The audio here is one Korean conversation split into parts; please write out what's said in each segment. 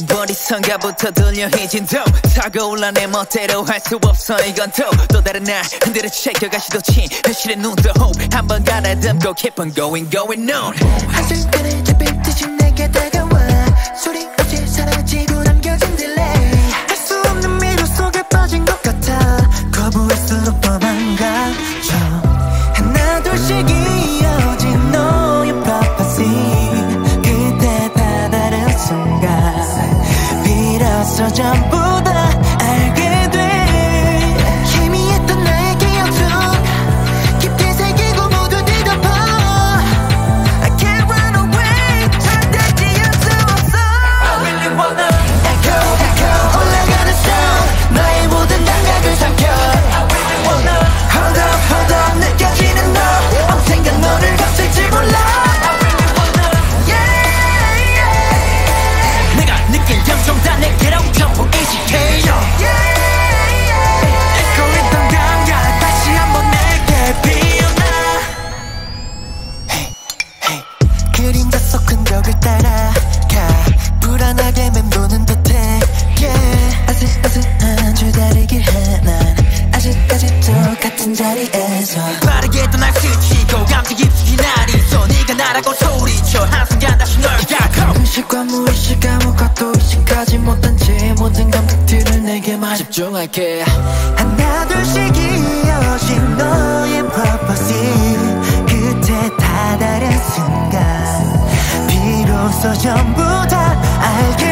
머리선가부터 들려해진도 사고올라 내 멋대로 할 수 없어 이건 또 또 다른 날 흔들어 챙겨가 시도친 현실의 눈도 호 한번 가다듬고 keep on going going on. 한순간에 잡힌 듯이 내게 다가와. 계속 같은 자리에서. 빠르게 떠날 스치고 감지 깊숙이 날 있어 네가 나라고 소리쳐. 한순간 다시 널 잡고 의식과 무의식 아무것도 의식하지 못한 채 모든 감각들을 내게만 집중할게. 하나 둘씩 이어진 너의 퍼포시 끝에 다다른 순간. 비로소 전부 다 알게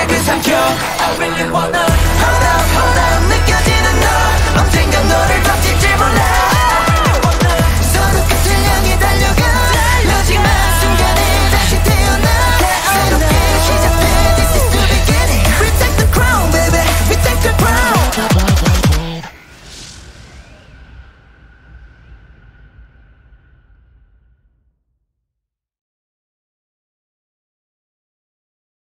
내게 삼켜. I really wanna hold up